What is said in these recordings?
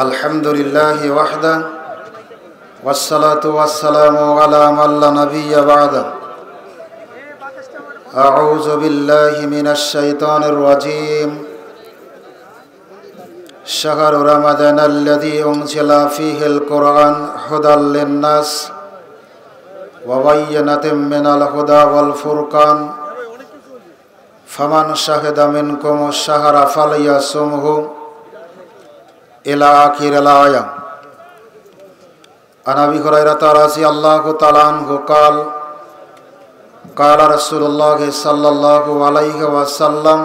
الحمد لله وحده والصلاة والسلام على من لا نبي بعده. أعوذ بالله من الشيطان الرجيم. شهر رمضان الذي أنزل فيه القرآن هدى للناس وبينة من الهدى والفرقان. فمن شهد منكم الشهر فليصمه. إلى آخر الآية عن أبي هريرة رضي الله تعالى عنه قال قال رسول الله صلى الله عليه وسلم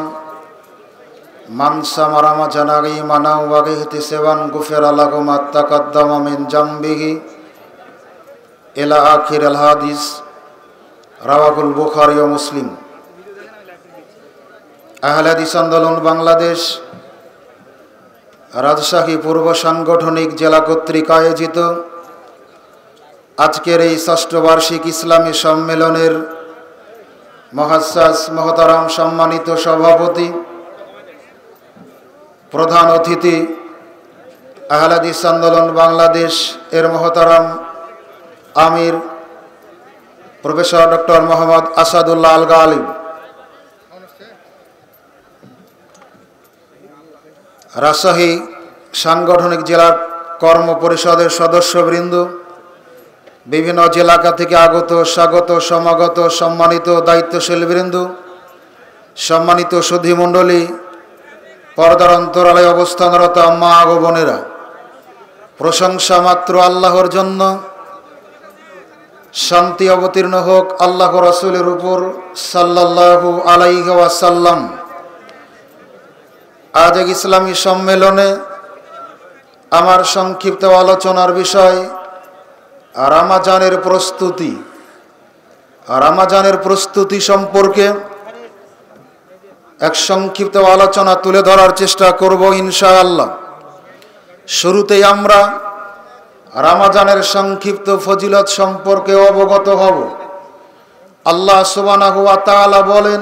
من صام رمضان إيمانا واحتسابا غفر له ما تقدم من ذنبه إلى آخر الحديث رواه البخاري ومسلم আহলে হাদিস আন্দোলন বাংলাদেশ রাজশাহী পূর্ব সাংগঠনিক জেলা কর্তৃক আয়োজিত আজকের এই ষষ্ঠ বার্ষিক ইসলামী সম্মেলনের মহাশ্বাস মহতারাম সম্মানিত সভাপতি, প্রধান অতিথি, আহলাদিস আন্দোলন বাংলাদেশ এর মহতারাম আমির, প্রফেসর ডক্টর মোহাম্মদ আসাদুল্লাহ আলগা আলিম রাজশাহী সাংগঠনিক জেলার কর্ম পরিষদের সদস্যবৃন্দ, বিভিন্ন জেলাকা থেকে আগত, স্বাগত, সমাগত, সম্মানিত দায়িত্বশীল বৃন্দ সম্মানিত সুধীমণ্ডলী পর্দার অন্তরালয়ে অবস্থানরত আম্মা আগো বোনেরা, প্রশংসা মাত্র আল্লাহর জন্য, শান্তি অবতীর্ণ হোক আল্লাহ রসুলের উপর সাল্লাহু আলাইহ ওয়াসাল্লাম। আজ এক ইসলামী সম্মেলনে আমার সংক্ষিপ্ত আলোচনার বিষয় রামাজানের প্রস্তুতি। রামাজানের প্রস্তুতি সম্পর্কে এক সংক্ষিপ্ত আলোচনা তুলে ধরার চেষ্টা করব ইনশাআল্লাহ। শুরুতেই আমরা রামাজানের সংক্ষিপ্ত ফজিলত সম্পর্কে অবগত হব। আল্লাহ সুবানাহু তাআলা বলেন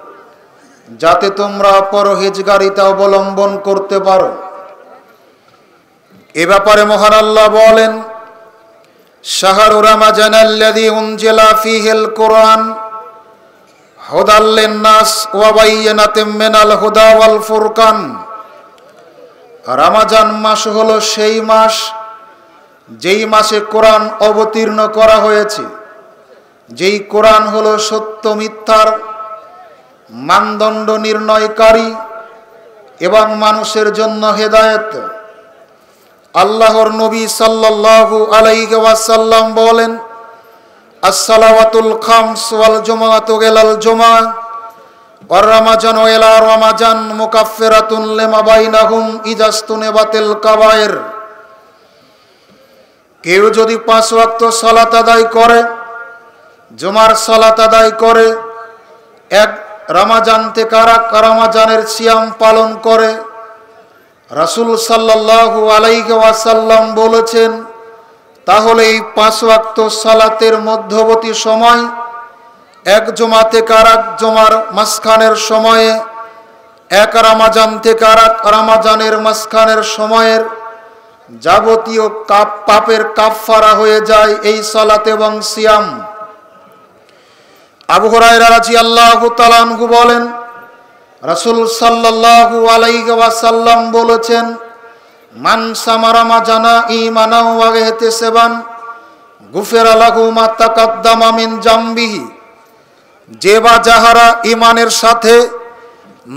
যাতে তোমরা পরহেজগারিতা অবলম্বন করতে পারো। এ ব্যাপারে মহান আল্লাহ বলেন, শাহরু রামাজান আল্লাযী উনজিলা ফীহিল কোরআন হুদাল লিন-নাস ওয়া বায়্যিনাতিম মিনাল হুদা ওয়াল ফুরকান। রামাজান মাস হলো সেই মাস, যেই মাসে কোরআন অবতীর্ণ করা হয়েছে। যেই কোরআন হলো সত্য মিথ্যার মানদণ্ড নির্ণয়কারী এবং মানুষের জন্য হেদায়েত। আল্লাহর নবী সাল্লাল্লাহু আলাইহি বলেন, আসসালাওয়াতুল খামস ওয়াল জুমাআতু ইলাল জুমআ ওয়ার রমাজান ইলা রমাজান মুকাফফিরাতুন লিমা বাইনাহুম ইজাস্তুনিবাতিল কাবায়ের। কেউ যদি পাঁচ ওয়াক্ত সালাত আদায় করে, জুমার সালাত আদায় করে, এক রামাজান থেকে আর রামাজানের সিয়াম পালন করে। রাসুল সাল্লাহু আলাইহি ওয়াসাল্লাম বলেছেন, তাহলে এই পাঁচ ওয়াক্ত সালাতের মধ্যবর্তী সময় এক জমা থেকে আর এক জমার মাঝখানের সময়ে, এক রামাজান থেকে আর এক রামাজানের মাঝখানের সময়ের যাবতীয় কাপ, পাপের কাফফারা হয়ে যায় এই সালাত এবং সিয়াম। আবু হরাইরা রাজি আল্লাহ তালানহু বলেন, রাসুল সাল্লাল্লাহু আলাইহি ওয়াসাল্লাম বলেছেন, মান সামারামা জানা ঈমানা ওয়া ইহতিসাবান গুফিরা লাহু মা তাকাদ্দামা মিন জামবিহি। যে বা যাহারা ঈমানের সাথে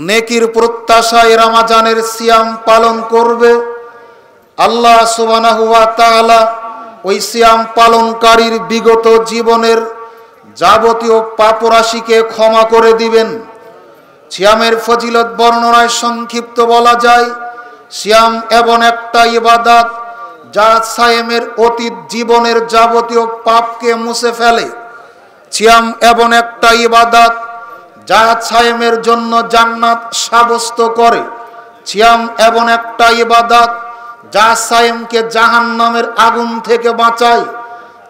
নেকির প্রত্যাশায় রামাজানের সিয়াম পালন করবে, আল্লাহ সুবহানাহু ওয়া তাআলা ওই সিয়াম পালনকারীর বিগত জীবনের যাবতীয় পাপরাশিকে ক্ষমা করে দিবেন। সিয়ামের ফজিলত বর্ণনায় সংক্ষিপ্ত বলা যায়, সিয়াম এমন একটা ইবাদাত যা সায়েমের অতীত জীবনের যাবতীয় পাপকে মুছে ফেলে। সিয়াম এমন একটা ইবাদত যা সায়েমের জন্য জান্নাত সাব্যস্ত করে। সিয়াম এমন একটা ইবাদত যা সায়েমকে জাহান নামের আগুন থেকে বাঁচায়।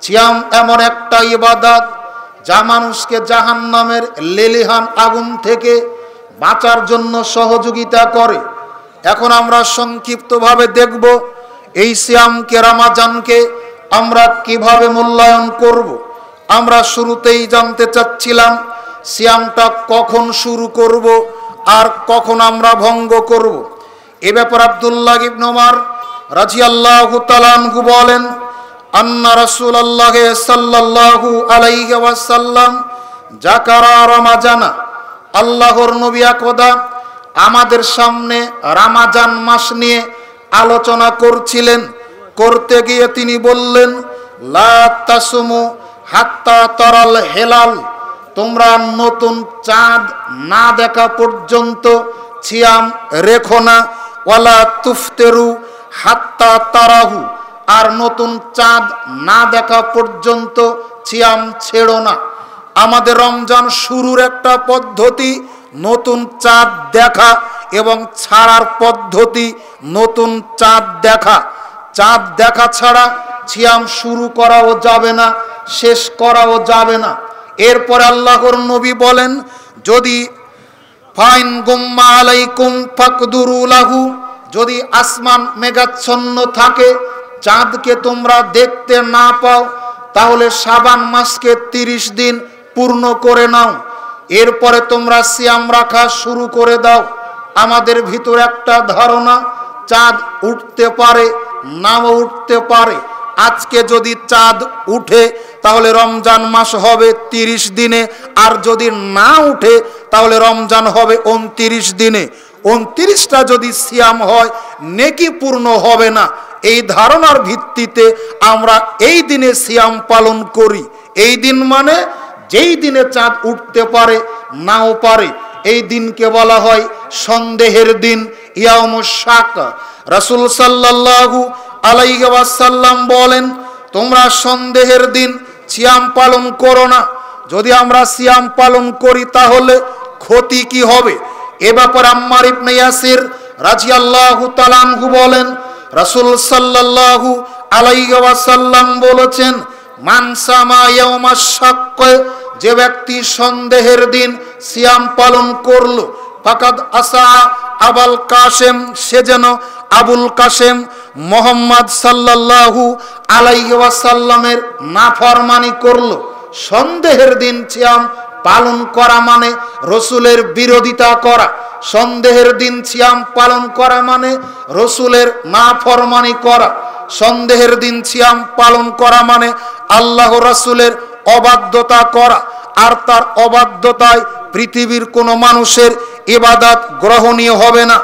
সিয়াম এমন একটা ইবাদত যা মানুষকে জাহান নামের লেলিহান আগুন থেকে বাঁচার জন্য সহযোগিতা করে এখন আমরা সংক্ষিপ্তভাবে দেখব এই শ্যামকে রামাজানকে আমরা কীভাবে মূল্যায়ন করব। আমরা শুরুতেই জানতে চাচ্ছিলাম শ্যামটা কখন শুরু করব আর কখন আমরা ভঙ্গ করব। এ ব্যাপার আবদুল্লাহ ইবনমার রাজি আল্লাহ তালানহু বলেন আন্না রসুল আল্লাহ সাল্লাহু আলাইহি ওয়াসাল্লাম জাকারা রমাজানা, আল্লাহর নবী একদা আমাদের সামনে রামাজান মাস নিয়ে আলোচনা করছিলেন। করতে গিয়ে তিনি বললেন, লা তাসুমু হাত্তা তরাল হেলাল, তোমরা নতুন চাঁদ না দেখা পর্যন্ত ছিয়াম রেখো না। ওয়ালা তুফতেরু হাত্তা তারাহু আর নতুন চাঁদ না দেখা পর্যন্ত ছিয়াম ছেড়ো না। আমাদের রমজান শুরুর একটা পদ্ধতি, নতুন চাঁদ দেখা এবং ছাড়ার পদ্ধতি, নতুন চাঁদ দেখা। চাঁদ দেখা ছাড়া ছিয়াম শুরু করাও যাবে না, শেষ করাও যাবে না। এরপর আল্লাহর নবী বলেন, যদি ফাইন গুম্মা আলাইকুম ফাকদুরুলাহু যদি আসমান মেঘাচ্ছন্ন থাকে চাঁদকে তোমরা দেখতে না পাও, তাহলে সাবান মাসকে তিরিশ দিন পূর্ণ করে নাও। এরপরে তোমরা সিয়াম রাখা শুরু করে দাও। আমাদের ভিতর একটা ধারণা, চাঁদ উঠতে পারে নাও উঠতে পারে। আজকে যদি চাঁদ উঠে, তাহলে রমজান মাস হবে তিরিশ দিনে। আর যদি না উঠে, তাহলে রমজান হবে উনতিরিশ দিনে। উনতিরিশটা যদি সিয়াম হয়, নেকি পূর্ণ হবে না। এই ধারণার ভিত্তিতে আমরা এই দিনে সিয়াম পালন করি। এই দিন মানে যেই দিনে চাঁদ উঠতে পারে, নাও পারে। এই দিনকে বলা হয় সন্দেহের দিন ইয়াম শাক। রাসুল সাল্লাহু আলাইসাল্লাম বলেন, তোমরা সন্দেহের দিন সিয়াম পালন করো না। যদি আমরা সিয়াম পালন করি তাহলে ক্ষতি কি হবে? এ ব্যাপারে আম্মার ইবনে ইয়াসির রাজিয়াল্লাহু বলেন রাসূল সাল্লাল্লাহু আলাইহি ওয়াসাল্লাম বলেছেন যে ব্যক্তি সন্দেহের দিন সিয়াম পালন করল, ফাকাদ আসা আবাল কাসেম সে যেন আবুল কাসেম মোহাম্মদ সাল্লাল্লাহু আলাইহি ওয়াসাল্লামের নাফরমানি করল। সন্দেহের দিন সিয়াম পালন করা মানে রসুলের বিরোধিতা করা। সন্দেহের দিন সিয়াম পালন করা মানে রসুলের না ফরমানি করা। সন্দেহের দিন সিয়াম পালন করা মানে আল্লাহ রসুলের অবাধ্যতা করা। আর তার অবাধ্যতায় পৃথিবীর কোনো মানুষের ইবাদাত গ্রহণীয় হবে না।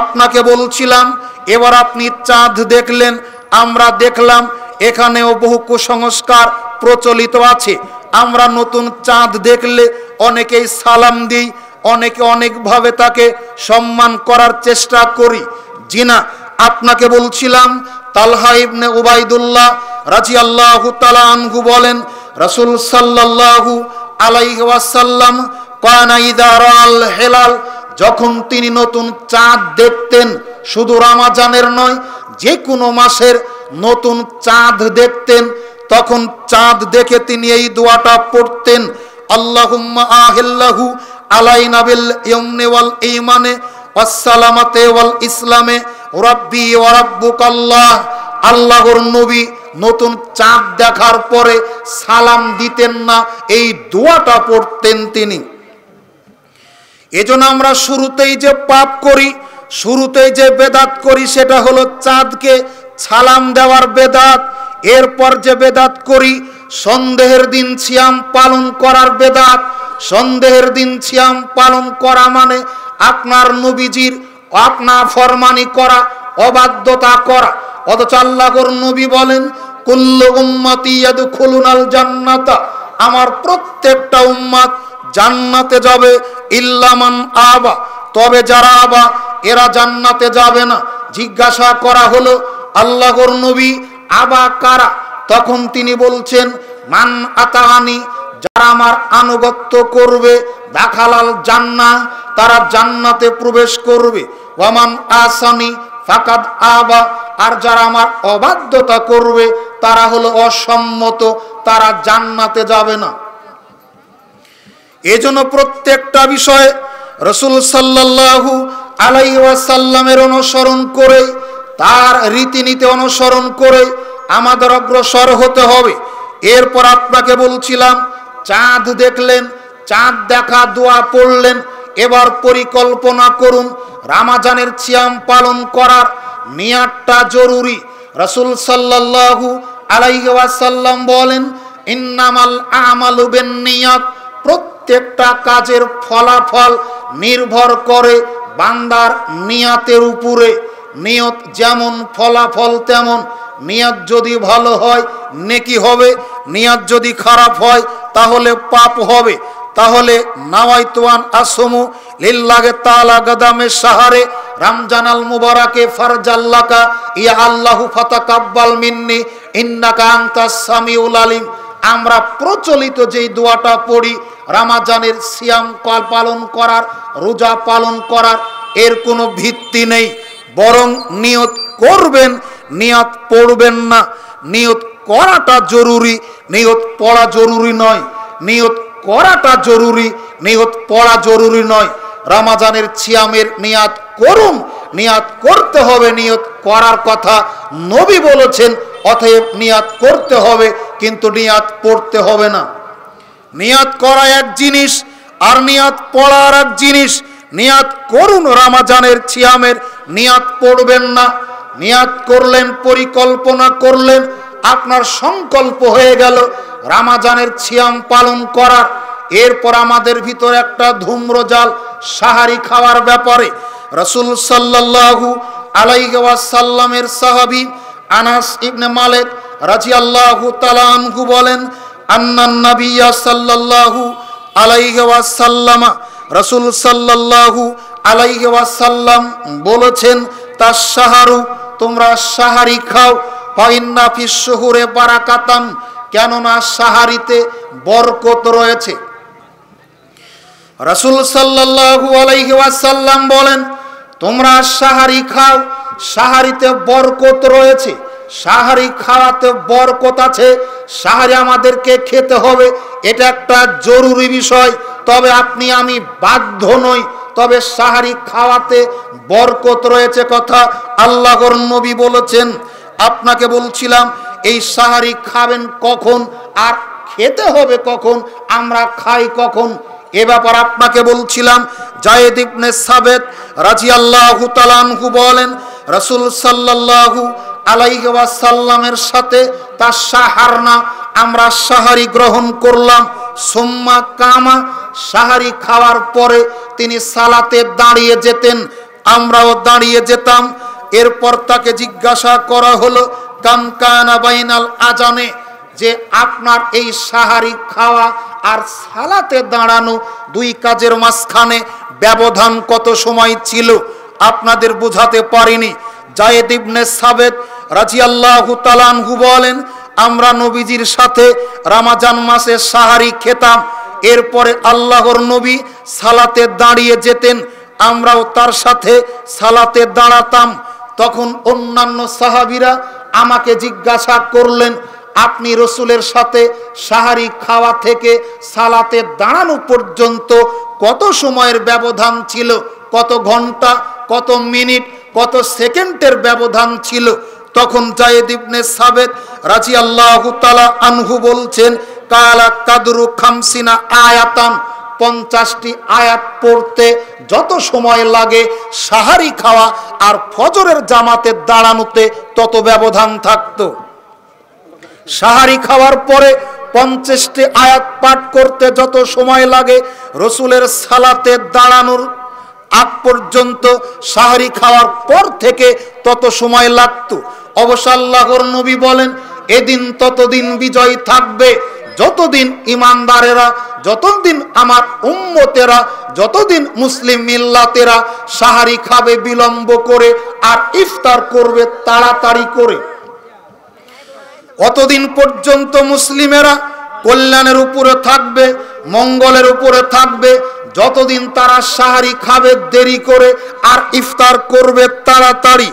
আপনাকে বলছিলাম, এবার আপনি চাঁদ দেখলেন, আমরা দেখলাম এখানেও বহু কুসংস্কার প্রচলিত আছে। আমরা নতুন চাঁদ দেখলে অনেকেই সালাম দিই অনেকে অনেকভাবে তাকে সম্মান করার চেষ্টা করি। জিনা, আপনাকে বলছিলাম, তালহা ইবনে উবাইদুল্লাহ রাজি আল্লাহ আনহু বলেন, রাসুল সাল্লাল্লাহু আলাইহি ওয়াসাল্লাম কানাইদার আল হেলাল, যখন তিনি নতুন চাঁদ দেখতেন, শুধু রামাজানের নয় যে কোনো মাসের নতুন চাঁদ দেখতেন, তখন চাঁদ দেখে তিনি এই দোয়াটা পড়তেন, আল্লাহুম্মা আহিল্লাহু আলাইনা বিল ইয়ামনি ওয়াল ঈমানে ওয়াসসালামাতে ওয়াল ইসলামে, রাব্বি ওয়া রাব্বুকাল্লাহ, আল্লাহর নতুন চাঁদ দেখার পরে সালাম দিতেন না, এই দোয়াটা পড়তেন তিনি। এজন্য আমরা শুরুতেই যে পাপ করি, শুরুতেই যে বেদাত করি, সেটা হলো চাঁদকে সালাম দেওয়ার বেদাত। এরপর যে বেদাত করি সন্দেহের দিন সিয়াম পালন করার বেদাত, সন্দেহের দিন সিয়াম পালন করা মানে আপনার নবীজির আপনার ফরমানি করা, অবাধ্যতা করা। অথচ আল্লাহর নবী বলেন, কুল্লু উম্মতি ইয়াদখুলুনাল জান্নাতা। আমার প্রত্যেকটা উম্মাত জান্নাতে যাবে ইল্লামান আবা। তবে যারা আবা, এরা জান্নাতে যাবে না। জিজ্ঞাসা করা হলো, আল্লাহর নবী আবা কারা? তখন তিনি বলছেন, মান আতাহানি যারা আমার আনুগত্য করবে, দাখালাল জান্না, তারা জান্নাতে প্রবেশ করবে। ওয়ামান আসানি, ফাকাদ আবা, আর যারা আমার অবাধ্যতা করবে, তারা হলো অসম্মত, তারা জান্নাতে যাবে না। এজন্য প্রত্যেকটা বিষয়ে রসুল সাল্লাল্লাহু আলাই ওয়াসাল্লামের অনুসরণ করে, তার রীতিনীতি অনুসরণ করে আমাদের অগ্রসর হতে হবে। এরপর আপনাকে বলছিলাম, চাঁদ দেখলেন, চাঁদ দেখা দোয়া পড়লেন, এবার পরিকল্পনা করুন, রামাজানের ছিয়াম পালন করার নিয়াতটা জরুরি। রসুল সাল্লাল্লাহু আলাইহি ওয়াসাল্লাম বলেন, ইন্নামাল আমালু বিন্নিয়াত। প্রত্যেকটা কাজের ফলাফল নির্ভর করে বান্দার নিয়াতের উপরে। নিয়ত যেমন ফলাফল তেমন। নিয়াত যদি ভালো হয়, নেকি হবে। নিয়াত যদি খারাপ হয়, তাহলে পাপ হবে। তাহলে নাওয়াইতুয়ান আসমু লিল্লাগে তালা গদামে সাহারে রমজান আল মুবারাকে ফারজাল্লাকা ইয়া আল্লাহু ফাতাকাব্বাল মিন্নি ইন্নাকা আনতাস সামিউল আলিম। আমরা প্রচলিত যেই দোয়াটা পড়ি, রামাজানের সিয়াম কাল পালন করার, রোজা পালন করার, এর কোনো ভিত্তি নেই। বরং নিয়ত করবেন নিয়ত পড়বেন না। নিয়ত করাটা জরুরি, নিয়ত পড়া জরুরি নয়। নিয়ত করাটা জরুরি, নিয়ত পড়া জরুরি নয়। রামাজানের ছিয়ামের নিয়াত করুন, নিয়াত করতে হবে, নিয়ত করার কথা নবী বলেছেন, অতএব নিয়াত করতে হবে, কিন্তু নিয়াত পড়তে হবে না। নিয়াত করা এক জিনিস, আর নিয়াত পড়ার এক জিনিস। নিয়াত করুন রামাজানের ছিয়ামের, নিয়াত পড়বেন না। নিয়াত করলেন, পরিকল্পনা করলেন, আপনার সংকল্প হয়ে গেল, রামাজানের ছিয়াম পালন করার এরপর আমাদের ভিতর একটা ধূম্রজাল সাহারি খাওয়ার ব্যাপারে, রসুল সাল্লাল্লাহু আলাইহি ওয়াসাল্লামের সাহাবী আনাস ইবনে মালেক রাদিয়াল্লাহু তাআলা আনহু বলেন আন্নান নাবিয়্যা সাল্লাল্লাহু আলাইহি ওয়াসাল্লামা, রাসূল সাল্লাল্লাহু আলাইহি ওয়াসাল্লাম বলেছেন তাসাহারু তোমরা সাহারি খাও। ফাইন্না ফিস শুহুরে বারাকাতান, কেননা সাহারিতে বরকত রয়েছে। রাসূল সাল্লাল্লাহু আলাইহি বলেন, তোমরা সাহারি খাও, সাহারিতে বরকত রয়েছে। সাহারি খাওয়াতে বরকত আছে, সাহারি আমাদেরকে খেতে হবে। এটা একটা জরুরি বিষয়, তবে আপনি আমি বাধ্য নই। তবে সাহারি খাওয়াতে বরকত রয়েছে কথা আল্লাহর নবী বলেছেন। আপনাকে বলছিলাম, এই সাহারি খাবেন কখন আর খেতে হবে কখন, আমরা খাই কখন? এ ব্যাপার আপনাকে বলছিলাম, জায়েদ ইবনে সাবেদ রাজিয়াল্লাহু তাআলাহু বলেন, রাসূল সাল্লাল্লাহু আলাইহি ওয়াসাল্লামের সাথে তার সাহারনা আমরা সাহারি গ্রহণ করলাম। সুম্মা কামা সাহারি খাওয়ার পরে তিনি সালাতে দাঁড়িয়ে যেতেন, আমরাও দাঁড়িয়ে যেতাম। এরপর তাকে জিজ্ঞাসা করা হলো কামকানা বাইনাল আজানে, যে আপনার এই সাহারি খাওয়া আর সালাতে দাঁড়ানো দুই কাজের মাঝখানে ব্যবধান কত সময় ছিল, আপনাদের বুঝাতে পারিনি। জায়েদ ইবনে সাবেদ রাজিয়াল্লাহু তালানহু বলেন আমরা নবীজির সাথে রামাজান মাসে সাহারি খেতাম। এরপরে আল্লাহর নবী সালাতে দাঁড়িয়ে যেতেন, আমরাও তার সাথে সালাতে দাঁড়াতাম। তখন অন্যান্য সাহাবিরা আমাকে জিজ্ঞাসা করলেন, আপনি রসুলের সাথে সাহারি খাওয়া থেকে সালাতে দাঁড়ানো পর্যন্ত কত সময়ের ব্যবধান ছিল? কত ঘণ্টা, কত মিনিট, কত সেকেন্ডের ব্যবধান ছিল? তখন জায়েদ ইবনে সাবেদ রাজি আল্লাহ তালা আনহু বলছেন, কালা কাদরু খামসিনা আয়াতান পঞ্চাশটি আয়াত পড়তে যত সময় লাগে সাহারি খাওয়া আর ফজরের জামাতে দাঁড়ানোতে তত ব্যবধান থাকতো। সাহারি খাওয়ার পরে পঞ্চাশটি আয়াত পাঠ করতে যত সময় লাগে রসুলের সালাতে দাঁড়ানোর আগ পর্যন্ত সাহারি খাওয়ার পর থেকে তত সময় লাগত। অবশ্য আল্লাহর নবী বলেন, এদিন ততদিন বিজয় থাকবে। যতদিন ইমানদারেরা, যতদিন আমার উম্মতেরা, যতদিন মুসলিম মিল্লাতেরা সাহারি খাবে, বিলম্ব করে আর ইফতার করবে তাড়াতাড়ি করে। কতদিন পর্যন্ত মুসলিমেরা কল্যাণের উপরে থাকবে, মঙ্গলের উপরে থাকবে। যতদিন তারা সাহারি খাবে, দেরি করে আর ইফতার করবে তাড়াতাড়ি।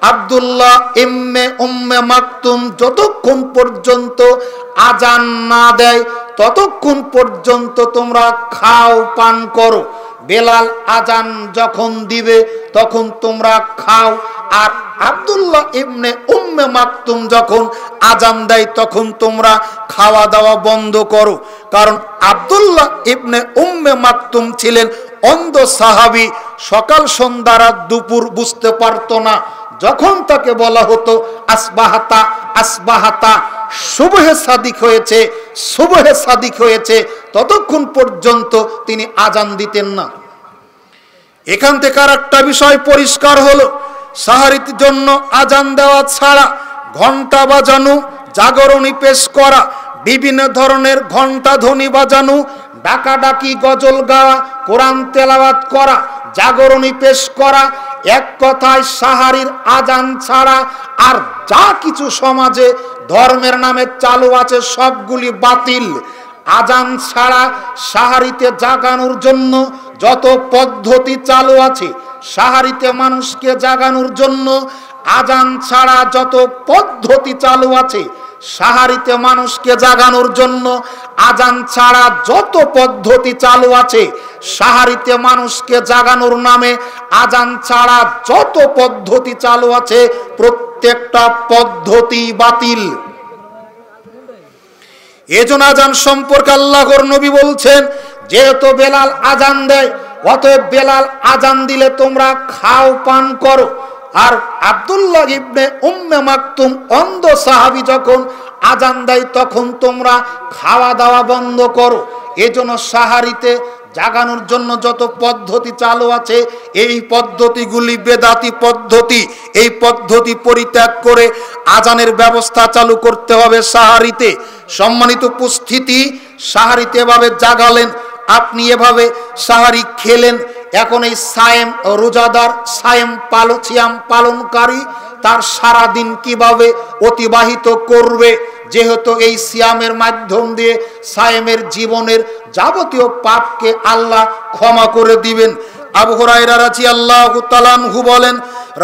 আব্দুল্লাহ, ইম্মে, উম্মে মাকতুম যতক্ষণ পর্যন্ত আজান না দেয়, ততক্ষণ পর্যন্ত তোমরা খাও, পান করো। বেলাল আজান যখন দিবে, তখন তোমরা খাও। আর আব্দুল্লাহ, ইবনে, উম্মে মাকতুম যখন আজান দেয়, তখন তোমরা খাওয়া দাওয়া বন্ধ করো। কারণ আব্দুল্লাহ, ইবনে, উম্মে মাকতুম ছিলেন অন্ধ সাহাবি। সকাল, সন্ধ্যা, রাত, দুপুর বুঝতে পারতো না। যখন তাকে বলা হতো, আসবাহাতা আসবাহাতা, শুভহে সাদিক হয়েছে, শুভহে সাদিক হয়েছে, ততক্ষণ পর্যন্ত তিনি আজান দিতেন না। এখান থেকে আর একটা বিষয় পরিষ্কার হলো, সাহারির জন্য আজান দেওয়া ছাড়া ঘণ্টা বাজানো, জাগরণী পেশ করা, বিভিন্ন ধরনের ঘণ্টা ধ্বনি বাজানো, ডাকাডাকি, গজল গাওয়া, কোরআন তেলাওয়াত করা, জাগরণী পেশ করা এক কথায় সাহারির আজান ছাড়া আর যা কিছু সমাজে ধর্মের নামে চালু আছে সবগুলি বাতিল। আজান ছাড়া সাহারিতে জাগানোর জন্য যত পদ্ধতি চালু আছে, সাহারিতে মানুষকে জাগানোর জন্য আজান ছাড়া যত পদ্ধতি চালু আছে সাহারিতে মানুষকে জাগানোর জন্য আজান ছাড়া যত পদ্ধতি চালু আছে, সাহারিতে মানুষকে জাগানোর নামে আজান ছাড়া যত পদ্ধতি চালু আছে, প্রত্যেকটা পদ্ধতি বাতিল। এজন আজান সম্পর্কে আল্লাহর নবী বলছেন, যেহেতু বেলাল আজান দেয়, অতএব বেলাল আজান দিলে তোমরা খাও, পান করো। আর আব্দুল্লাহ ইবনে উম্মে মাকতুম অন্ধ সাহাবি যখন আজান দেয় তখন তোমরা খাওয়া দাওয়া বন্ধ করো। এজন্য সাহারিতে জাগানোর জন্য যত পদ্ধতি চালু আছে, এই পদ্ধতিগুলি বেদাতি পদ্ধতি। এই পদ্ধতি পরিত্যাগ করে আজানের ব্যবস্থা চালু করতে হবে সাহারিতে। সম্মানিত উপস্থিতি, সাহারিতে এভাবে জাগালেন, আপনি এভাবে সাহারি খেলেন এখন এই সায়েম রোজাদার, সায়েম পালন সিয়াম পালনকারী, তার সারা দিন কীভাবে অতিবাহিত করবে? যেহেতু এই সিয়ামের মাধ্যম দিয়ে সায়েমের জীবনের যাবতীয় পাপকে আল্লাহ ক্ষমা করে দিবেন। আবু হরাইরা রাজি আল্লাহ তালানহু বলেন,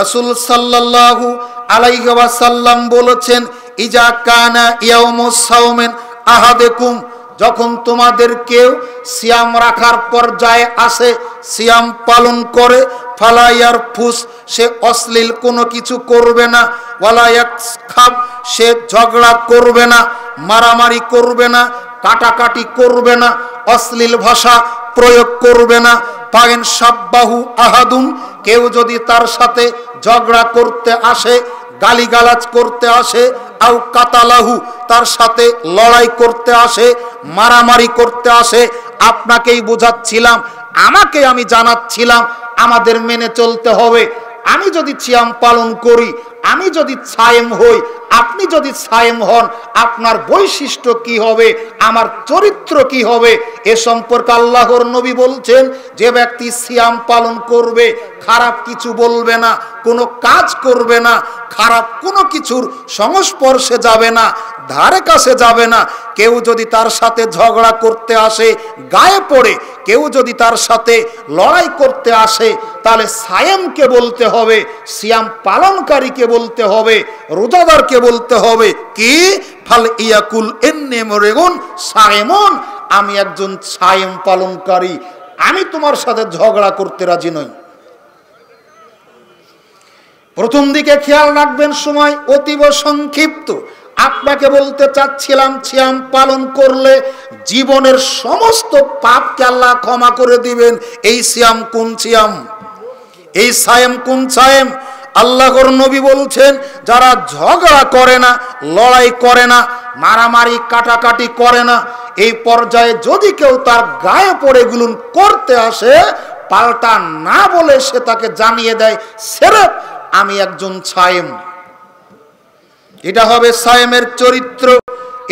রসুল সাল্লাল্লাহু আলাইহি ওয়াসাল্লাম বলেছেন, ইজা কানা ইয়াউমুস সাওমেন আহাদেকুম। যখন তোমাদের কেউ সিয়াম রাখার পর্যায়ে আসে, সিয়াম পালন করে, ফালাইয়ার ফুস, সে অশ্লীল কোনো কিছু করবে না ওয়ালায়াক সে ঝগড়া করবে না, মারামারি করবে না, কাটাকাটি করবে না, অশ্লীল ভাষা প্রয়োগ করবে না পায়েন সাব্বাহু আহাদুন, কেউ যদি তার সাথে ঝগড়া করতে আসে, গালিগালাজ করতে আসে আউ কাতালাহু তার সাথে লড়াই করতে আসে, মারামারি করতে আসে। আপনাকেই বোঝাচ্ছিলাম, আমাকে আমি জানাচ্ছিলাম, আমাদের মেনে চলতে হবে। আমি যদি চিয়াম পালন করি আমি যদি ছায়েম হই, আপনি যদি ছায়েম হন, আপনার বৈশিষ্ট্য কি হবে? আমার চরিত্র কি হবে? এ সম্পর্কে আল্লাহর নবী বলছেন, যে ব্যক্তি সিয়াম পালন করবে, খারাপ কিছু বলবে না, কোনো কাজ করবে না, খারাপ কোনো কিছুর সংস্পর্শে যাবে না, ধারে কাছে যাবে না, কেউ যদি তার সাথে ঝগড়া করতে আসে, গায়ে পড়ে, কেউ যদি তার সাথে লড়াই করতে আসে, তাহলে সায়েমকে বলতে হবে, সিয়াম পালনকারীকে বলতে হবে, রোজাদারকে বলতে হবে, কি? ফাল ইয়াকুল এন্নে মরেগুন সায়েমন, আমি একজন সায়েম পালনকারী, আমি তোমার সাথে ঝগড়া করতে রাজি নই। প্রথম দিকে খেয়াল রাখবেন সময় অতীব সংক্ষিপ্ত। আপনাকে বলতে চাচ্ছিলাম ছিয়াম পালন করলে জীবনের সমস্ত পাপকে আল্লাহ ক্ষমা করে দিবেন। এই সিয়াম কোন সিয়াম? এই সায়েম কোন সায়েম? আল্লাহর নবী বলছেন, যারা ঝগড়া করে না, লড়াই করে না, মারামারি, কাটাকাটি করে না, এই পর্যায়ে যদি কেউ তার গায়ে পড়ে গুলুন করতে আসে, পাল্টা না বলে সে তাকে জানিয়ে দেয় সেরে আমি একজন ছায়েম এটা হবে সায়েমের চরিত্র।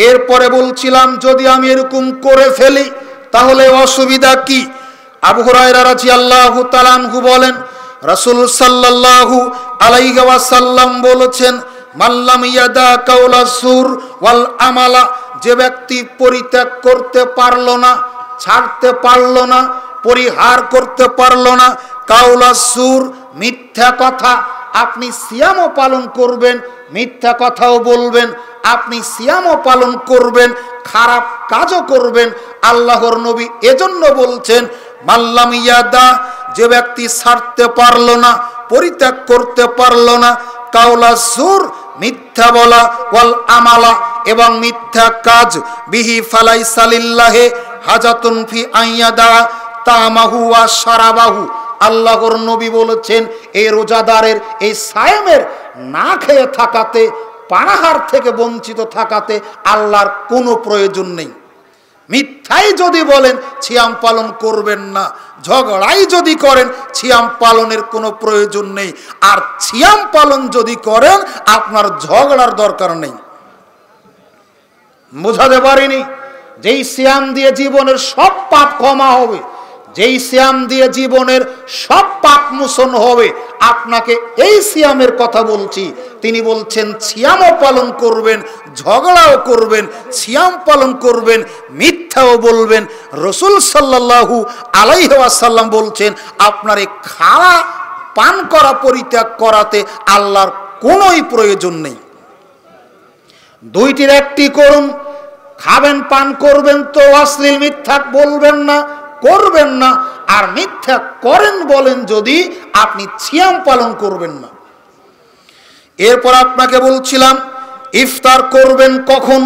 এরপরে বলছিলাম, যদি আমি এরকম করে ফেলি, তাহলে অসুবিধা কি? আবু হুরায়রা রাজি আল্লাহু তালানহু বলেন রাসূল সাল্লাল্লাহু আলাইহি ওয়াসাল্লাম বলেছেন মাল্লাম ইয়াদা কাউলা সুর ওয়াল আমালা যে ব্যক্তি পরিত্যাগ করতে পারল না, ছাড়তে পারল না, পরিহার করতে পারল না কাউলা সুর মিথ্যা কথা, আপনি সিয়ামও পালন করবেন, মিথ্যা কথাও বলবেন, আপনি সিয়ামও পালন করবেন, খারাপ কাজও করবেন, আল্লাহর নবী এজন্য বলছেন মাল্লাম ইয়াদা, যে ব্যক্তি ছাড়তে পারল না, পরিত্যাগ করতে পারল না কাউলা সুর, মিথ্যা বলা, ওয়াল আমালা এবং মিথ্যা কাজ, বিহি ফালাই সালিল্লাহে হাজাতুন ফি আইয়াদা তামাহু ওয়া সারাবাহু আল্লাহর নবী বলেছেন, এই রোজাদারের, এই সায়েমের না খেয়ে থাকাতে, পানাহার থেকে বঞ্চিত থাকাতে আল্লাহর কোনো প্রয়োজন নেই। মিথ্যাই যদি বলেন, ছিয়াম পালন করবেন না। ঝগড়াই যদি করেন, ছিয়াম পালনের কোনো প্রয়োজন নেই। আর ছিয়াম পালন যদি করেন, আপনার ঝগড়ার দরকার নেই। বোঝাতে পারিনি? যেই সিয়াম দিয়ে জীবনের সব পাপ ক্ষমা হবে, যেই সিয়াম দিয়ে জীবনের সব পাপ মোচন হবে, আপনাকে এই সিয়ামের কথা বলছি। তিনি বলছেন সিয়ামও পালন করবেন, ঝগড়াও করবেন সিয়াম পালন করবেন মিথ্যাও বলবেন। রসুল সাল্লাহু আলাইহাসাল্লাম বলছেন, আপনার এই খাওয়া পান করা, পরিত্যাগ করাতে আল্লাহর কোনোই প্রয়োজন নেই। দুইটির একটি করুন, খাবেন, পান করবেন তো অশ্লীল মিথ্যা বলবেন না, করবেন না। আর মিথ্যা করেন বলেন যদি আপনি ছিয়াম পালন করবেন না। এরপর আপনাকে বলছিলাম, ইফতার করবেন কখন?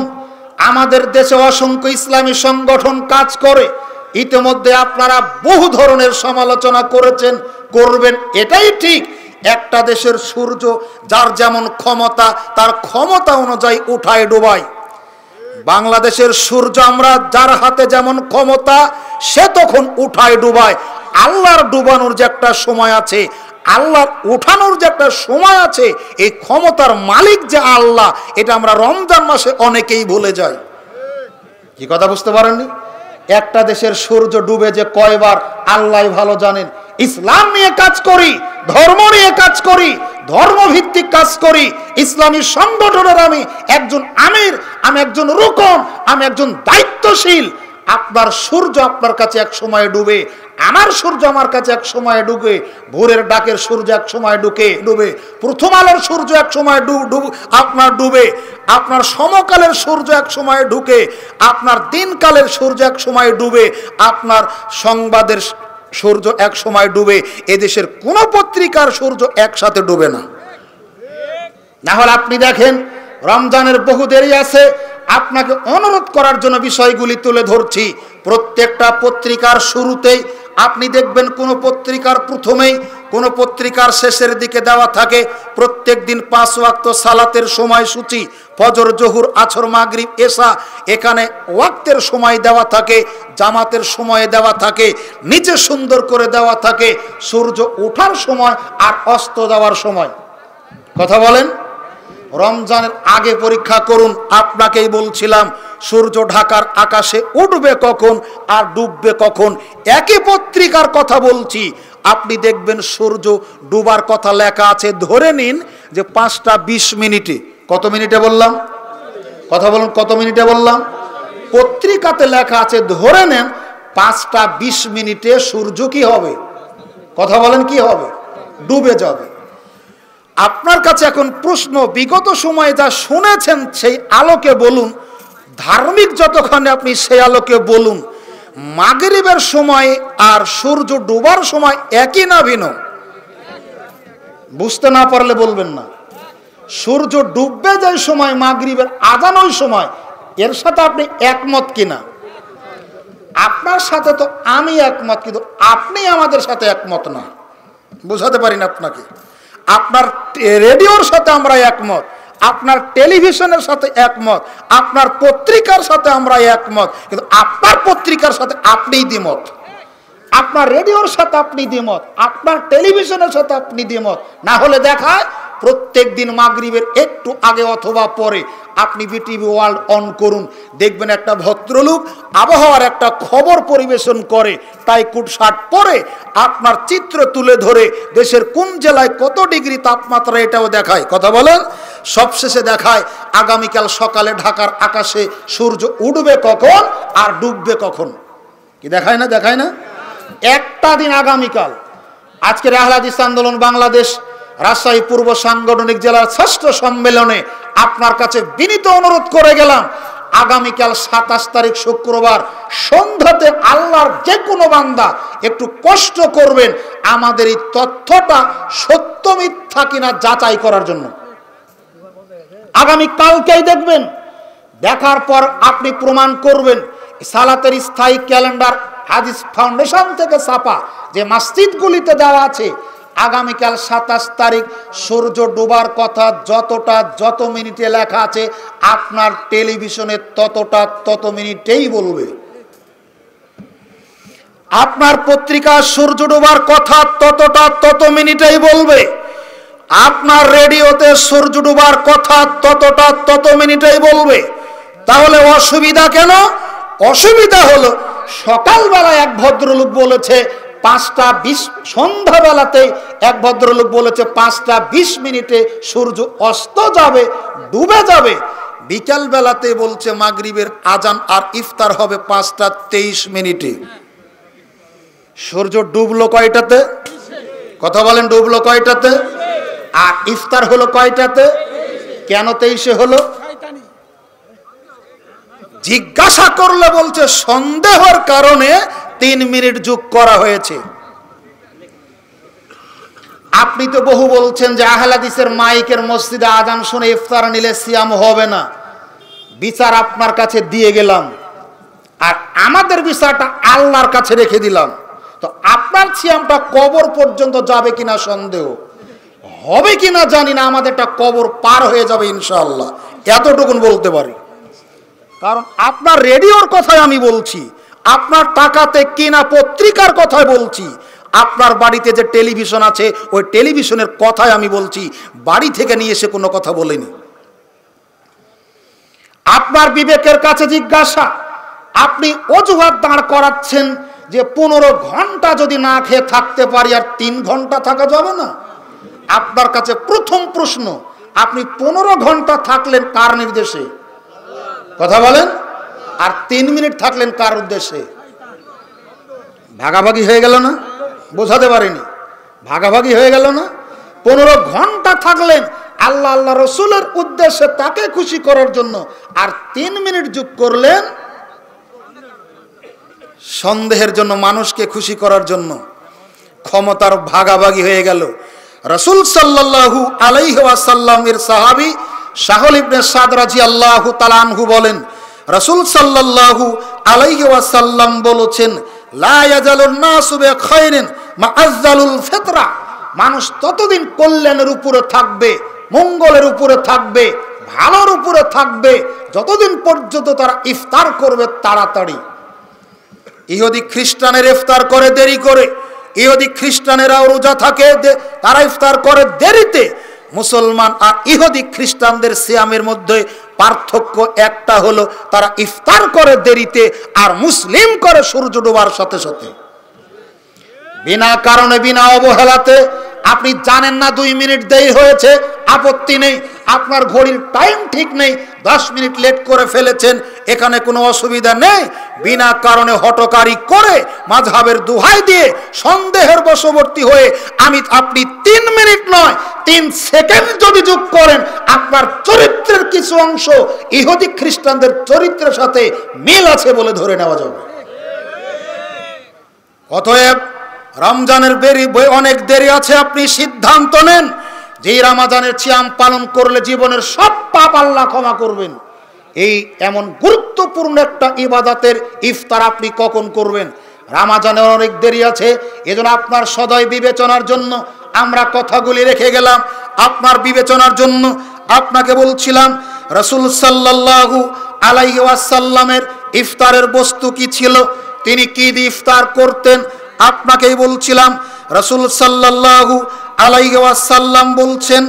আমাদের দেশে অসংখ্য ইসলামী সংগঠন কাজ করে। ইতিমধ্যে আপনারা বহু ধরনের সমালোচনা করেছেন, করবেন, এটাই ঠিক। একটা দেশের সূর্য, যার যেমন ক্ষমতা, তার ক্ষমতা অনুযায়ী উঠায় ডোবায়। বাংলাদেশের সূর্য আমরা যার হাতে যেমন ক্ষমতা, সে তখন উঠায় ডুবায়। আল্লাহর ডুবানোর যে একটা সময় আছে আল্লাহর উঠানোর যে একটা সময় আছে, এই ক্ষমতার মালিক যে আল্লাহ, এটা আমরা রমজান মাসে অনেকেই ভুলে যাই। কি কথা বুঝতে পারেননি? একটা দেশের সূর্য ডুবে যে কয়বার, আল্লাহ ভালো জানেন। ইসলাম নিয়ে কাজ করি, ধর্ম নিয়ে কাজ করি, ধর্মভিত্তিক কাজ করি, ইসলামী সংগঠনের আমি একজন আমির, আমি একজন রুকন, আমি একজন দায়িত্বশীল আপনার সূর্য আপনার কাছে এক সময় ডুবে, আমার সূর্য আমার কাছে এক সময় ডুবে, ভোরের ডাকের সূর্য এক সময় ডুকে, ডুবে, প্রথম আলোর সূর্য এক সময় আপনার ডুবে, আপনার সমকালের সূর্য এক সময় ঢুকে, আপনার দিনকালের সূর্য এক সময় ডুবে, আপনার সংবাদের সূর্য এক সময় ডুবে, এদেশের কোনো পত্রিকার সূর্য একসাথে ডুবে না। না হলে আপনি দেখেন, রমজানের বহু দেরি আছে আপনাকে অনুরোধ করার জন্য বিষয়গুলি তুলে ধরছি। প্রত্যেকটা পত্রিকার শুরুতেই আপনি দেখবেন কোন পত্রিকার প্রথমেই কোন পত্রিকার শেষের দিকে দেওয়া থাকে, প্রত্যেক দিন পাঁচ ওয়াক্ত সালাতের সময়সূচি, ফজর, জহুর, আছর, মাগরিব এসা এখানে ওয়াক্তের সময় দেওয়া থাকে, জামাতের সময়ে দেওয়া থাকে নিচে সুন্দর করে দেওয়া থাকে, সূর্য ওঠার সময় আর অস্ত দেওয়ার সময়। কথা বলেন? রমজানের আগে পরীক্ষা করুন, আপনাকেই বলছিলাম, সূর্য ঢাকার আকাশে উঠবে কখন আর ডুববে কখন? একই পত্রিকার কথা বলছি। আপনি দেখবেন সূর্য ডুবার কথা লেখা আছে, ধরে নিন যে পাঁচটা বিশ মিনিটে। কত মিনিটে বললাম? কথা বলুন, কত মিনিটে বললাম? পত্রিকাতে লেখা আছে, ধরে নেন পাঁচটা বিশ মিনিটে সূর্য কি হবে? কথা বলেন কি হবে? ডুবে যাবে। আপনার কাছে এখন প্রশ্ন, বিগত সময়ে যা শুনেছেন সেই আলোকে বলুন, ধার্মিক যতক্ষণে আপনি সেই আলোকে বলুন, মাগরিবের সময় আর সূর্য ডুবার সময় একই না ভিন্ন? বুঝতে না পারলে বলবেন না। সূর্য ডুববে যায় সময়, মাগরিবের আজান ওই সময়, এর সাথে আপনি একমত কিনা? আপনার সাথে তো আমি একমত, কিন্তু আপনি আমাদের সাথে একমত না। বুঝাতে পারি না আপনাকে। আপনার রেডিওর সাথে আমরা একমত, আপনার টেলিভিশনের সাথে একমত, আপনার পত্রিকার সাথে আমরা একমত, কিন্তু আপনার পত্রিকার সাথে আপনিই দ্বিমত। আপনার রেডিওর সাথে আপনি দ্বিমত, আপনার টেলিভিশনের সাথে আপনি দ্বিমত। না হলে দেখায় প্রত্যেক দিন মাগরিবের একটু আগে অথবা পরে আপনি বিটিভি ওয়ার্ল্ড অন করুন। দেখবেন একটা ভদ্রলোক আবহাওয়ার একটা খবর পরিবেশন করে, তাই কুট শার্ট পরে আপনার চিত্র তুলে ধরে দেশের কোন জেলায় কত ডিগ্রি তাপমাত্রা এটাও দেখায়। কথা বলেন? সবশেষে দেখায়, আগামীকাল সকালে ঢাকার আকাশে সূর্য উঠবে কখন আর ডুববে কখন? কি দেখায় না দেখায় না? একটা দিন আগামীকাল। আজকের আহলাদিস আন্দোলন বাংলাদেশ রাজশাহী পূর্ব সাংগঠনিক জেলার ষষ্ঠ সম্মেলনে আপনার কাছে বিনীত অনুরোধ করে গেলাম, আগামীকাল সাতাশ তারিখ শুক্রবার সন্ধ্যাতে আল্লাহর যে কোনো বান্দা একটু কষ্ট করবেন আমাদের এই তথ্যটা সত্য মিথ্যা কিনা যাচাই করার জন্য। আগামী কালকেই দেখবেন, দেখার পর আপনি প্রমাণ করবেন, সালাতের স্থায়ী ক্যালেন্ডার হাদিস ফাউন্ডেশন থেকে ছাপা যে মসজিদগুলিতে দেওয়া আছে আগামীকাল সাতাশ তারিখ সূর্য ডোবার কথা যতটা যত মিনিটে লেখা আছে, আপনার টেলিভিশনে ততটা তত মিনিটেই বলবে। আপনার পত্রিকা সূর্য ডোবার কথা ততটা তত মিনিটেই বলবে। আপনার রেডিওতে সূর্য ডুবার কথা ততটা তত মিনিটেই বলবে। তাহলে অসুবিধা কেন? অসুবিধা হলো সকালবেলা এক ভদ্রলোক বলেছে পাঁচটা বিশ, সন্ধ্যাবেলাতে এক ভদ্রলোক বলেছে, পাঁচটা বিশ মিনিটে সূর্য অস্ত যাবে, ডুবে যাবে। বিকাল বেলাতে বলছে, মাগরিবের আজান আর ইফতার হবে পাঁচটা তেইশ মিনিটে। সূর্য ডুবলো কয়টাতে? কথা বলেন, ডুবলো কয়টাতে? আর ইফতার হলো কয়টাতে? কেন তেইশে হলো? জিজ্ঞাসা করলে বলছে, সন্দেহর কারণে তিন মিনিট যোগ করা হয়েছে। আপনি তো বহু বলছেন যে আহলাদিসের মাইকের মসজিদে আজান শুনে ইফতার নিলে সিয়াম হবে না। বিচার আপনার কাছে দিয়ে গেলাম। আর আমাদের বিচারটা আল্লাহর কাছে রেখে দিলাম। তো আপনার সিয়ামটা কবর পর্যন্ত যাবে কিনা সন্দেহ? হবে কিনা জানি না, আমাদেরটা কবর পার হয়ে যাবে ইনশাআল্লাহ। এতটুকুন বলতে পারি। কারণ আপনার রেডিওর কথাই আমি বলছি। আপনার টাকাতে কেনা পত্রিকার কথাই বলছি। আপনার বাড়িতে যে টেলিভিশন আছে, ওই টেলিভিশনের কথাই আমি বলছি। বাড়ি থেকে নিয়ে এসে কোনো কথা বলেনি। আপনার বিবেকের কাছে জিজ্ঞাসা, আপনি অজুহাত দাঁড় করাচ্ছেন যে পনেরো ঘণ্টা যদি না খেয়ে থাকতে পারি আর তিন ঘণ্টা থাকা যাবে না? আপনার কাছে প্রথম প্রশ্ন, আপনি পনেরো ঘণ্টা থাকলেন কার নির্দেশে? কথা বলেন। আর তিন মিনিট থাকলেন কার উদ্দেশ্যে? ভাগাভাগি হয়ে গেল না? বোঝাতে পারিনি। ভাগাভাগি হয়ে গেল না? পনেরো ঘণ্টা থাকলেন আল্লাহ আল্লাহ রসুলের উদ্দেশ্যে তাকে খুশি করার জন্য আর তিন মিনিট যোগ করলেন সন্দেহের জন্য, মানুষকে খুশি করার জন্য। ক্ষমতার ভাগাভাগি হয়ে গেল। রসুল সাল্লাহু আলাইহাসাল্লামের সাহাবি শাহল ইবনে সাদ রাজি আল্লাহু তালানহু বলেন রসুল সাল্লাহু আলাইহাসাল্লাম বলেছেন মানুষ ততদিন কল্যাণের উপরে থাকবে, মঙ্গলের উপরে থাকবে, ভালোর উপরে থাকবে, যতদিন পর্যন্ত তারা ইফতার করবে তাড়াতাড়ি। ইহুদি খ্রিস্টানের ইফতার করে দেরি করে, ইহুদি খ্রিস্টানেরাও রোজা থাকে তারা ইফতার করে দেরিতে। মুসলমান আর ইহুদি খ্রিস্টানদের সিয়ামের মধ্যে পার্থক্য একটা হলো তারা ইফতার করে দেরিতে আর মুসলিম করে সূর্য ডোবার সাথে সাথে। বিনা কারণে, বিনা অবহেলাতে আপনি জানেন না দুই মিনিট দেরি হয়েছে, আপত্তি নেই, আপনার ঘড়ির টাইম ঠিক নেই, দশ মিনিট লেট করে ফেলেছেন, এখানে কোনো অসুবিধা নেই, বিনা কারণে হটকারি করে মাঝহাবের দুহাই দিয়ে সন্দেহের বশবর্তী হয়ে আমি, আপনি তিন মিনিট নয়, তিন সেকেন্ড যদি যোগ করেন, আপনার চরিত্রের কিছু অংশ ইহুদি খ্রিস্টানদের চরিত্রের সাথে মিল আছে বলে ধরে নেওয়া যাবে। অতএব রমজানের বেরি অনেক দেরি আছে, আপনি সিদ্ধান্ত নেন। যে রামাজানের চিয়াম পালন করলে জীবনের সব পাপ আল্লাহ ক্ষমা করবেন। এই এমন গুরুত্বপূর্ণ একটা ইবাদাতের ইফতার আপনি কখন করবেন? রামাজানের অনেক দেরি আছে, এজন্য আপনার সদয় বিবেচনার জন্য আমরা কথাগুলি রেখে গেলাম। আপনার বিবেচনার জন্য আপনাকে বলছিলাম, রসুল সাল্লাহু ওয়াসাল্লামের ইফতারের বস্তু কি ছিল? তিনি কি দিয়ে ইফতার করতেন? আপনাকেই বলছিলাম, রসুল সাল্লাল্লাহু আলাইহি ওয়াসাল্লাম বলছেন,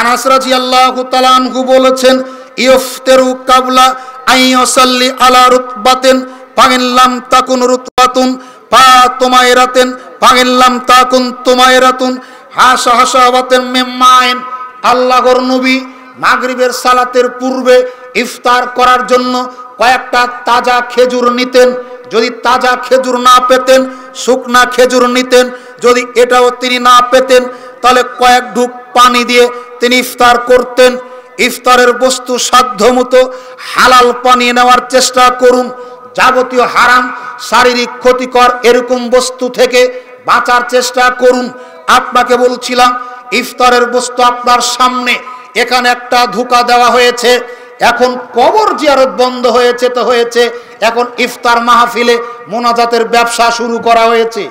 আনাস রাদিয়াল্লাহু তাআলা আনহু বলেছেন ইফতারু কাবলা আইয়াসাল্লি আলা রুতবাতেন ফাগিল্লাম তাকুন রুতবাতুন পা তোমায়রাতেন ফাগিল্লাম তাকুন তোমায়রাতুন, হাসা হাসাবাতেন মেম্মাইন আল্লাহর নবী মাগরিবের সালাতের পূর্বে ইফতার করার জন্য কয়েকটা তাজা খেজুর নিতেন। যদি তাজা খেজুর না পেতেন, শুকনা খেজুর নিতেন, যদি এটাও তিনি না পেতেন, তাহলে কয়েক ঢুক পানি দিয়ে তিনি ইফতার করতেন। ইফতারের বস্তু সাধ্য মতো হালাল পানি নেওয়ার চেষ্টা করুন। যাবতীয় হারাম, শারীরিক ক্ষতিকর এরকম বস্তু থেকে বাঁচার চেষ্টা করুন। আপনাকে বলছিলাম, ইফতারের বস্তু আপনার সামনে। এখানে একটা ধোকা দেওয়া হয়েছে। এখন কবর জিয়ারত বন্ধ হয়েছে তো হয়েছে। এখন ইফতার মাহফিলে মোনাজাতের ব্যবসা শুরু করা হয়েছে।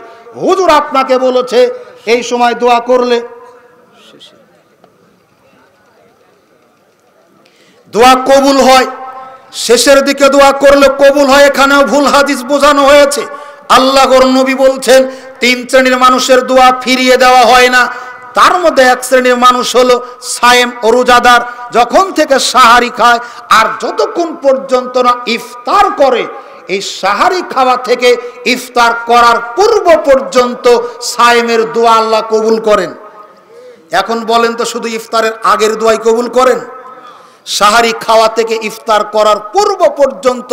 হুজুর আপনাকে বলেছে, এই সময় দোয়া করলে। দোয়া কবুল হয়, শেষের দিকে দোয়া করলে কবুল হয়, এখানেও ভুল হাদিস বোঝানো হয়েছে। আল্লাহর নবী বলছেন, তিন শ্রেণির মানুষের দোয়া ফিরিয়ে দেওয়া হয় না। তার মধ্যে এক শ্রেণির মানুষ হলো সায়েম ও রোজাদার যখন থেকে সাহারি খায়, আর যতক্ষণ পর্যন্ত না ইফতার করে, এই সাহারি খাওয়া থেকে ইফতার করার পূর্ব পর্যন্ত সায়েমের দোয়া আল্লাহ কবুল করেন। এখন বলেন তো শুধু ইফতারের আগের দোয়াই কবুল করেন? সাহারি খাওয়া থেকে ইফতার করার পূর্ব পর্যন্ত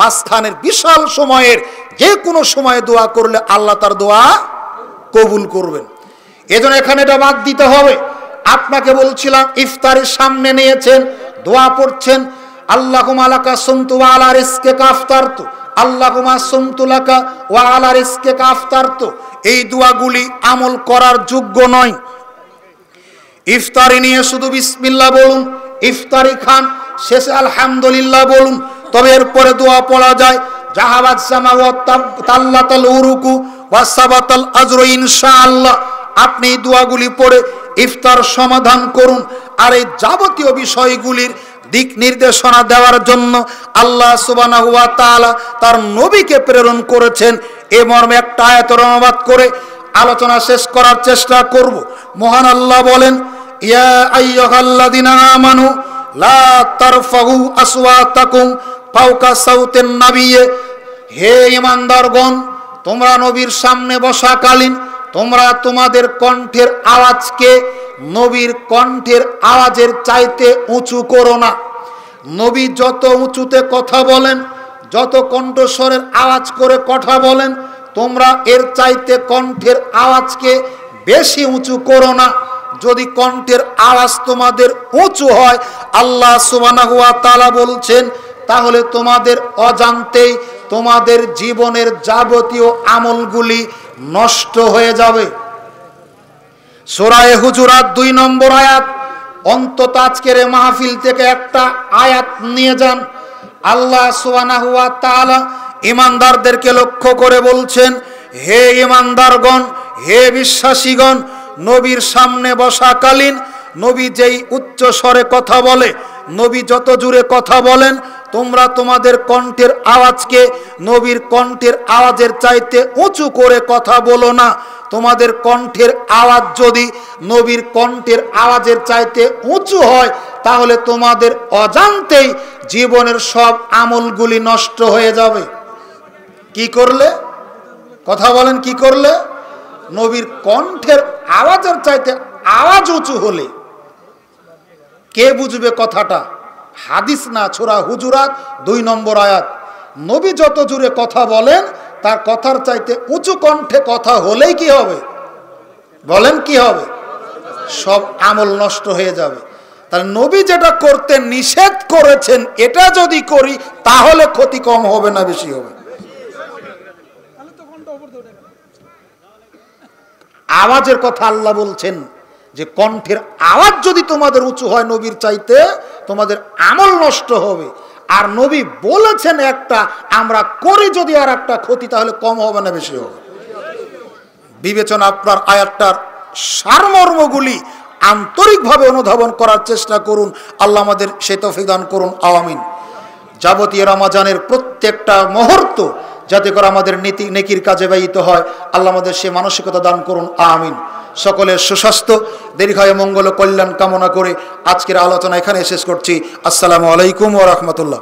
মাঝখানের বিশাল সময়ের যে কোনো সময়ে দোয়া করলে আল্লাহ তার দোয়া কবুল করবেন। এজন্য এখানে এটা বাদ দিতে হবে। আপনাকে বলছিলাম, ইফতারের সামনে নিয়েছেন, দোয়া পড়ছেন। আল্লাহ আলাকা সন্তু আলা রিস্কে কাফতার তো আল্লাহ সন্তুলাকা ও আলা রিস্কে কাফতার তো এই দোয়াগুলি আমল করার যোগ্য নয়। ইফতারি নিয়ে শুধু বিসমিল্লাহ বলুন, ইফতারি খান, শেষে আলহামদুলিল্লাহ বলুন, তবে এরপরে দোয়া পড়া যায়। জাহাবাদ জামা ও তাল্লাতাল উরুকু ওয়াসাবাতাল আজর ইনশাআল্লাহ। আপনি এই দোয়াগুলি পড়ে ইফতার সমাধান করুন। আর এই যাবতীয় বিষয়গুলির দিক নির্দেশনা দেওয়ার জন্য আল্লাহ সুবানা হুয়া তাআলা তার নবীকে প্রেরণ করেছেন। এ মর্মে একটা আয়াতের অনুবাদ করে আলোচনা শেষ করার চেষ্টা করব। মহান আল্লাহ বলেন, ইয়া আইয়ুহাল্লাযিনা আমানু লা তারফাউ আসওয়াতাকুম ফাওকা সাউতেন নাবিয়ে হে ঈমানদারগণ, তোমরা নবীর সামনে বসাকালীন তোমরা তোমাদের কণ্ঠের আওয়াজকে নবীর কণ্ঠের আওয়াজের চাইতে উঁচু করো না। নবী যত উঁচুতে কথা বলেন, যত কণ্ঠস্বরের আওয়াজ করে কথা বলেন, তোমরা এর চাইতে কণ্ঠের আওয়াজকে বেশি উঁচু করো না। যদি কণ্ঠের আওয়াজ তোমাদের উঁচু হয়, আল্লাহ সুবানা হুয়া তালা বলছেন, তাহলে তোমাদের অজান্তেই তোমাদের জীবনের যাবতীয় আমলগুলি নষ্ট হয়ে যাবে। সোরায় হুজুরাত দুই নম্বর আয়াত, অন্তত আজকের মাহফিল থেকে একটা আয়াত নিয়ে যান। আল্লাহ সুবানাহুয়া তালা ইমানদারদেরকে লক্ষ্য করে বলছেন, হে ইমানদারগণ, হে বিশ্বাসীগণ, নবীর সামনে বসাকালীন নবী যেই উচ্চ স্বরে কথা বলে, নবী যত জুড়ে কথা বলেন তোমরা তোমাদের কণ্ঠের আওয়াজকে নবীর কণ্ঠের আওয়াজের চাইতে উঁচু করে কথা বলো না। তোমাদের কণ্ঠের আওয়াজ যদি নবীর কণ্ঠের আওয়াজের চাইতে উঁচু হয়, তাহলে তোমাদের অজান্তেই জীবনের সব আমলগুলি নষ্ট হয়ে যাবে। কি করলে? কথা বলেন, কি করলে? নবীর কণ্ঠের আওয়াজের চাইতে আওয়াজ উঁচু হলে। কে বুঝবে কথাটা? হাদিস না ছোড়া হুজুরাত, দুই নম্বর আয়াত। নবী যত জুড়ে কথা বলেন, তার কথার চাইতে উঁচু কণ্ঠে কথা হলেই কি হবে? বলেন কি হবে? সব আমল নষ্ট হয়ে যাবে। তাহলে নবী যেটা করতে নিষেধ করেছেন, এটা যদি করি, তাহলে ক্ষতি কম হবে না বেশি হবে? আওয়াজের কথা আল্লাহ বলছেন যে কণ্ঠের আওয়াজ যদি তোমাদের উঁচু হয় নবীর চাইতে, তোমাদের আমল নষ্ট হবে। আর নবী বলেছেন একটা, আমরা করি যদি আর একটা ক্ষতি, তাহলে কম হবে না, বেশি হবে। বিবেচনা আপনার আয়াতটার সারমর্মগুলি আন্তরিকভাবে অনুধাবন করার চেষ্টা করুন। আল্লাহ আমাদের সে তফিক দান করুন। আওয়ামিন যাবতীয় রামাজানের প্রত্যেকটা মুহূর্ত যাতে করে আমাদের নীতি নেকির কাজে ব্যয়িত হয়। আল্লাহ আমাদের সে মানসিকতা দান করুন। আমিন। সকলের সুস্বাস্থ্য, দীর্ঘায় মঙ্গল কল্যাণ কামনা করে আজকের আলোচনা এখানে শেষ করছি। আসসালামু আলাইকুম ও রহমতুল্লাহ।